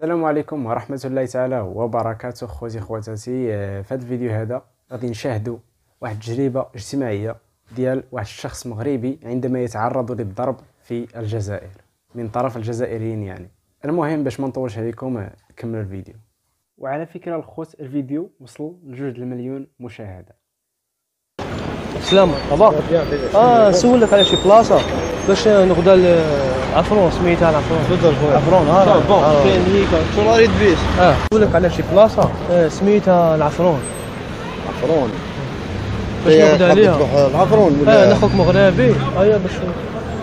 السلام عليكم ورحمة الله تعالى وبركاته خوتي خواتاتي. آه، في هذا الفيديو هذا غادي نشاهدوا واحد التجربة اجتماعية ديال واحد الشخص مغربي عندما يتعرض للضرب في الجزائر من طرف الجزائريين يعني. المهم باش ما نطولش عليكم آه، كملوا الفيديو. وعلى فكرة الخوت الفيديو وصل لجوج المليون مشاهدة. سلام بابا. آه نسولك على شي بلاصة باش نغدا العفرون سميتها العفرون عفرون آه بون آه. كاين هيك شو راه بيس آه. نسولك على شي بلاصه آه، سميتها العفرون. عفرون. باش نغدا عليها. العفرون آه ولا ناخوك مغربي. هيا باش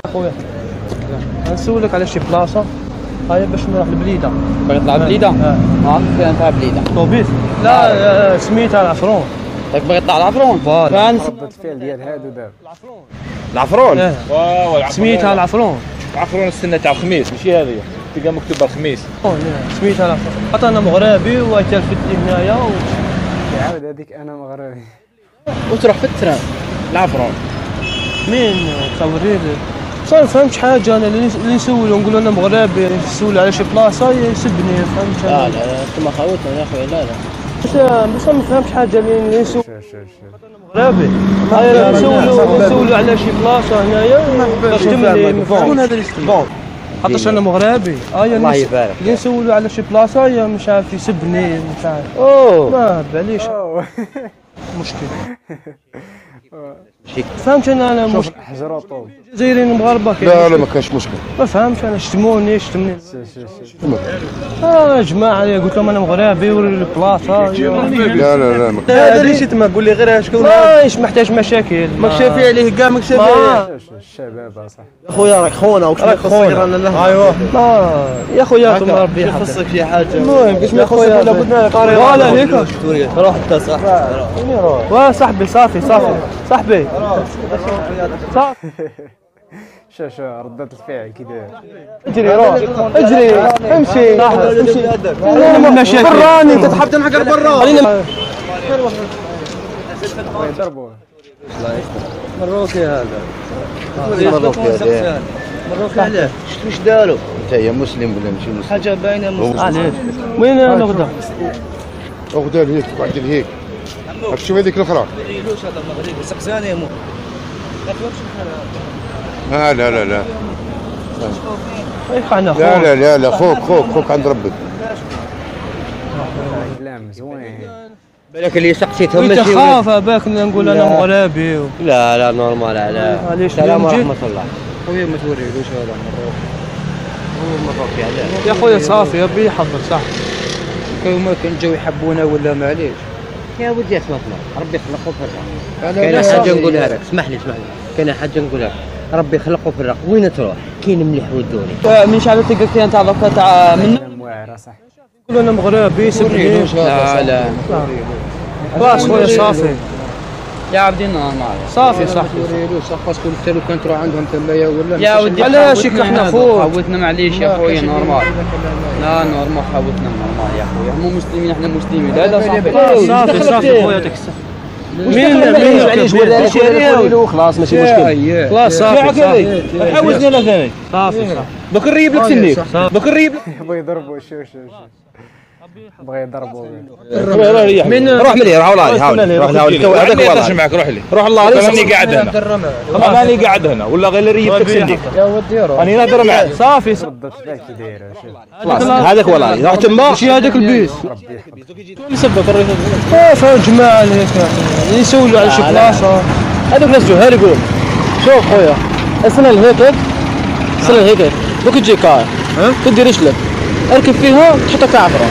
أخويا. نسولك على شي بلاصه هيا باش نروح لبليدة. باغي تطلع بليدة؟ آه. عرفت فين تطلع بليدة. طوبيس. لا آه، سميتها العفرون. ياك باغي تطلع العفرون؟ فوالا. ردة الفعل ديال هادو دابا. العفرون. آه، واو العفرون. سميتها العفرون. عفرون السنة تاع الخميس ماشي هذه؟ تلقى مكتوبة الخميس سميتها العفرون حتى أنا مغربي وتلفتني هنايا و... يعاود هذيك أنا مغربي. وتروح في الترام العفرون. مين؟ تصوري لي صار ما فهمتش حاجة أنا اللي اللي نسولو نقول أنا مغربي نسولو على شي بلاصة يسبني فهمت؟ لا أنا لا لا انتما خوتنا يا خويا لا لا. بس أنا ما فهمتش حاجة شوف مغربي نسولو نسولو على شي بلاصه هنايا باش تملي شكون هذا اللي بون أنا مغربي الله يبارك. اللي نسولو على شي بلاصه يا مش عارف يسبني مش عارف. أوه. ما باليش. مشكل فهمت أنا أنا مش جزائريين مغاربة كاين لا لا. ما كانش مشكل ما فهمتش أنا شتموني شتمني. آه جماعة أنا قلت لهم أنا مغربي والبلاصة. لا لا لا ما هذا اللي شتما قول لي غير شكون؟ ماش محتاج مشاكل. ماك شافي عليه كاع شافي ما. شوف شوف الشباب صح خويا راك خونا راك خونا. ايوا ما. يا خويا أنتم ربي يحفظك خصك شي حاجة. المهم قلت يا خويا ولا قلنا لك ولا هيك. روح انت صح وا صاحبي صافي صافي. صاحبي. صافي شوف شوف ردة الفعل كي داير اجري روح اجري امشي امشي مشاكل براني انت تحب تنحق برا خلينا يضربوه مروكي هذا مروكي علاش شفت واش داروا انت يا مسلم ولا ماشي مسلم حاجة باينه علاش وين نغدا غدا لهيك بعد لهيك راك شوف هذيك الأخرى. سقساني مو لا لا لا لا. لا لا لا لا خوك خوك خوك عند ربك كلام زوين بالك اللي سقسيتهم انت ماشي خاف باك نقول أنا لا. مغربي. و- لا لا نورمال لا علاش السلام؟ ورحمة الله. خويا ما توريلوش هذا مروكي علاش يا خويا صافي ربي يحفظك صح. هما كان جاو يحبونا ولا معليش. يا ودي اسمع اسمع ربي خلقه في الرق. كاين. حاجة نقولها لك. اسمح لي اسمح لي. كاين حاجة نقولها لك. ربي خلقه في الرق. وين تروح؟ كاين مليح ودوني من شعب تلقى تاع دوكا تاع من كلام واعر صح نقول أنا مغربي سبني لا لا. خلاص خويا صافي. يا عبدي نورمال. صافي صح توريلوش باسكو انت لو كان تروح عندهم تمايا ولا يا ودي علاش إحنا هذا، خوك؟ حاوتنا معليش يا خويا نورمال. لا نورمال حاوتنا نورمال يا خويا هم مسلمين إحنا مسلمين. لا لا صافي. صافي صافي. خويا ديك الساعة مين؟ مين؟ معليش ولا خلاص ماشي مشكل خلاص صافي. صافي حوزنا لا ثاني. صافي صافي. دوك نريب لك سنيك دوك نريب بغى يضربوا. شوف شوف شوف بغى يضربوا من روح ملي روح والله حاول روح حاول هذاك والله. معك روح لي روح الله راني قاعد هنا. راني قاعد هنا. ولا غير ريب لك سنيك يا ودي روح. راني نهضر معك صافي. شوف. خلاص. هذاك والله. روح تما ماشي هذاك البيس. نسبك آه فهمت جماعة هيك يسولوا على شي بلاصة. هذوك ناس جهال يقول. شوف خويا اسنى لهيك اسنى لهيك دوك تجي كار تدي رجلك اركب فيها تحطها كعفره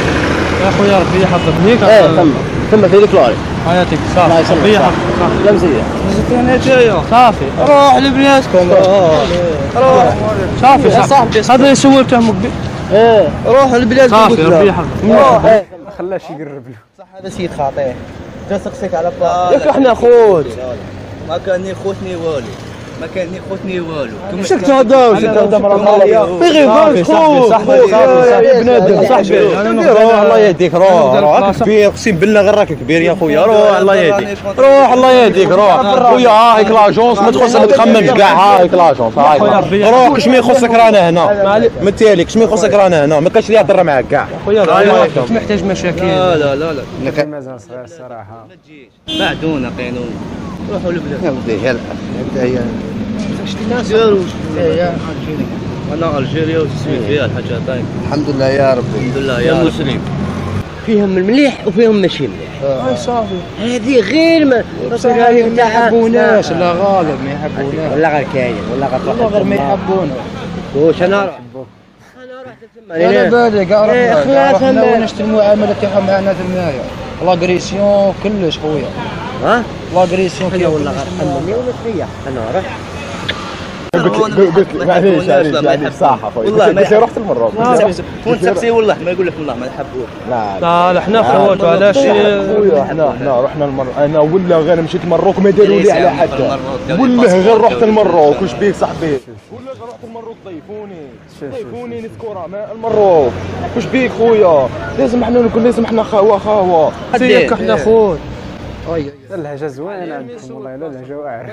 يا خويا ربي يحفظك هيك إيه ثم ثم في ذيك لوري حياتك صافي ربي صح. يحفظك. صافي. لا مزيه أنا جاية صافي. روح لبناتكم روح. صافي صافي. هذا اللي سولته مقبل إيه. روح البلاد صافي ربي يحفظك. إيه ما خلاش يقرب له. هذا سيد خاطئ. جا سقسيك على بلاصه ياك إحنا خوت. ما كاني خوتني والي. ما كان يخوتني والو. واش تهضر واش تهضر غير صاحبي صاحبي صاحبي صاحبي بنادم صاحبي روح الله يهديك روح. روح راك كبير أقسم بالله غير راك كبير يا خويا. روح الله يهديك. روح الله يهديك روح. خويا ها هيك l'agence ما تخص ما تخممش كاع ها هيك l'agence ها هيك. روح ما يخصك رانا هنا. متالي كش ما يخصك رانا هنا. ما كاش اللي يهضر معاك كاع. خويا مش محتاج مشاكل. لا لا لا لا. مازال صغير الصراحه بعدونا قانون روحوا لبلاد يا ودي يلا. يبدأ هي أنا الجيريا وتسميت فيها الحاجة طيب الحمد لله يا ربي. الحمد لله يا مسلم. فيهم المليح وفيهم ماشي مليح اي صافي. هذه غير ما ما يحبوناش لا. غالب ما يحبوناش. ولا غير كاين ولا غير والله غير ما يحبونا. واش أنا رحت كاع إيه، كاع خلاص أنا- ونشت المعامله تاعهم معنا تمايا لاغريسيون كلش خويا ها؟ لاغريسيون أنا ولا غير؟ حمامي ولا تريح أنا رحت قلت قلت معليش معليش معليش صح اخويا والله ما قلت لي رحت المرة. وانت تسقسي والله ما يقول لك والله ما يحبوك لا لا لا حنا خوات علاش خويا إحنا إحنا رحنا المر أنا ولا غير مشيت مروك ما داروا لي على حتى. المروك. ولا غير رحت المروك واش بيك صاحبي. ولا غير رحت المروك ضيفوني ضيفوني نذكر ماء المروك واش بيك خويا. لازم إحنا نكون لازم إحنا خاوة خاوة. إحنا خوت. لا اللهجه زوينه عندكم والله لا اللهجه واعره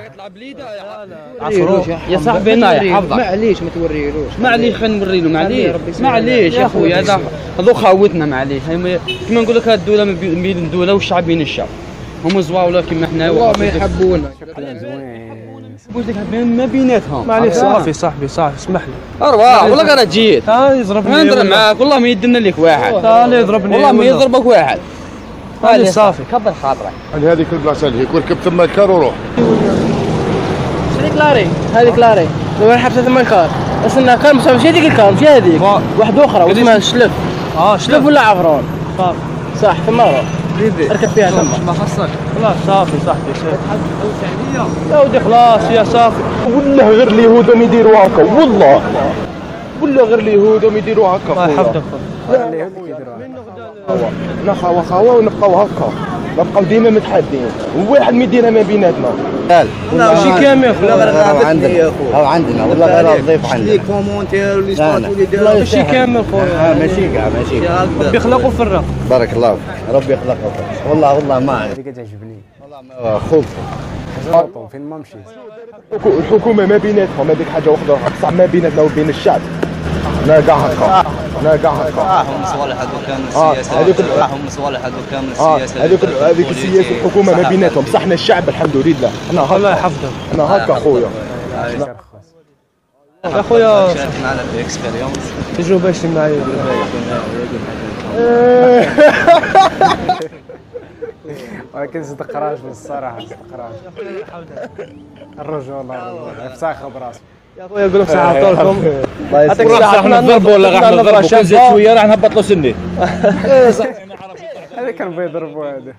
يا صاحبي أنا حافظك معليش ما توريلوش معليش خلينا نوري له معليش معليش. يا خويا هذا هذو خاوتنا معليش كما نقول لك الدولة بين الدولة والشعب بين الشعب هم زواوله كما حنا والله ما يحبونا زوين ما بيناتهم معليش صافي صاحبي صافي اسمح لي ارواح والله غير جيت ها يضربني ولا- معاك والله ما يدنا لك واحد لا يضربني والله ما يضربك واحد معليش صافي. كبر خاطرك. هذيك البلاصه اللي هيك وركب ثم الكار وروح. هذيك لاري. هذيك لاري. لو حبسه ثم الكار بس انها كار مش هذيك الكار مش هذيك. واحدة أخرى اسمها شلف. آه شلف. ولا عفرون صافي. صح ثم روح اركب فيها ثم ما خصك خلاص صافي صاحبي. يا ودي خلاص يا صافي. والله غير اليهود ما يديروا هكا. والله. ولا غير اليهود ما يديروا هكا. الله. يحفظك. اليهود خاوة خاوة ونبقاو هكا. نبقاو ديما متحدين. وواحد ما يدينا ما بيناتنا. ماشي كامل عندنا. أو عندنا. والله غير ضيف ليك كومونتير واللي صوتوا اللي داروا ماشي كامل خويا ماشي كاع ماشي. كاع ربي يخلقوا في الرق بارك الله فيك. ربي يخلقك والله والله ما هذه كتعجبني. أخوك حاجة لطون فين ما مشيت الحكومة ما بيناتهم. هذيك حاجة واحدة اقصى ما بيناتنا وبين الشعب. لا كاع هكا. لا كاع هكا راحوا مصالح هذوك كان آه، السياسة هذوك راحوا مصالح هذوك كان آه السياسة هذيك هذيك السياسة الحكومة ما بيناتهم. صح إحنا الشعب الحمد لله. إحنا الله هكا يحفظك إحنا هكا خويا يا خويا شارك معنا في اكسبيريونس تجربه اجتماعيه ولكن صدق راجل الصراحة صدق راجل الرجوله الرجوله افتخر براسه يا خويا نقول لك صحه طولكم. يعطيك راح الصحه راح نضربوا ولا راح نضربوا كل زيت شوية؟ راح نهبط له سنه هذا كان بغى يضربوا هذا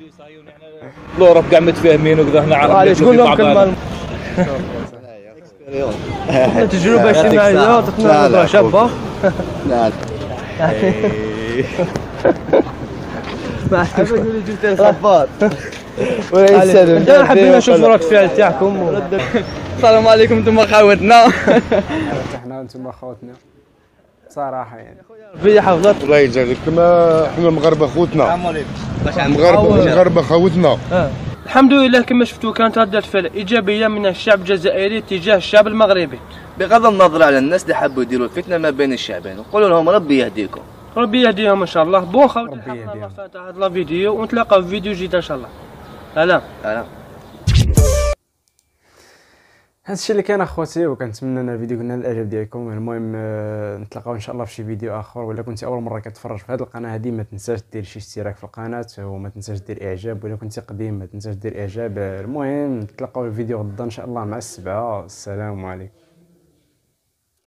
لورب كاع متفاهمين وكذا هنا عرب قول لهم. كلمه تجربه اجتماعيه عطتنا نظره شابه لا أنت حبينا نشوف رد فعل تاعكم. السلام عليكم أنتم خاوتنا إحنا أنتم خوتنا صراحة يعني. ربي يحفظك الله يجازيك كما إحنا المغاربه خوتنا. المغاربه المغاربه خوتنا. الحمد لله كما شفتوا كانت ردة فعل إيجابية من الشعب الجزائري تجاه الشعب المغربي. بغض النظر على الناس اللي حبوا يديروا الفتنة ما بين الشعبين. وقولوا لهم ربي يهديكم. ربي يهديهم إن شاء الله. bon خاوتي ربي يهديهم. هذا الفيديو. ونتلاقاو في فيديو جديد إن شاء الله. أنا. هذا الشيء اللي كان اخوتي وكنتمنى أن الفيديو يكون نال الاعجاب ديالكم. المهم آه، نتلاقاو إن شاء الله في شي فيديو آخر ولا كنتي أول مرة كتفرج في هذه القناة هذه ما تنساش دير شي اشتراك في القناة وما تنساش دير إعجاب ولا كنتي قديم ما تنساش دير إعجاب. المهم نتلاقاو الفيديو غدا إن شاء الله مع السبعة. السلام عليكم.